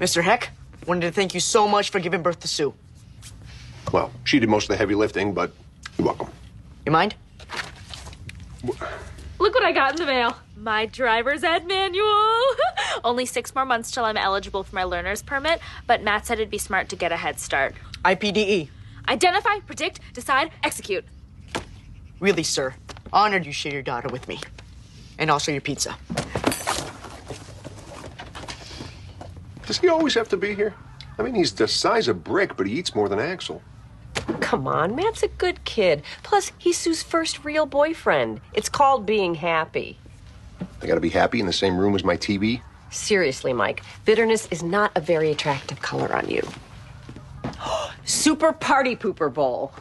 Mr. Heck, wanted to thank you so much for giving birth to Sue. Well, she did most of the heavy lifting, but you're welcome. You mind? Look what I got in the mail. My driver's ed manual. Only six more months till I'm eligible for my learner's permit, but Matt said it'd be smart to get a head start. IPDE. Identify, predict, decide, execute. Really, sir, honored you share your daughter with me. And also your pizza. Does he always have to be here? I mean, he's the size of brick, but he eats more than Axl. Come on, Matt's a good kid. Plus, he's Sue's first real boyfriend. It's called being happy. I gotta be happy in the same room as my TV. Seriously, Mike, bitterness is not a very attractive color on you. Super Party Pooper Bowl.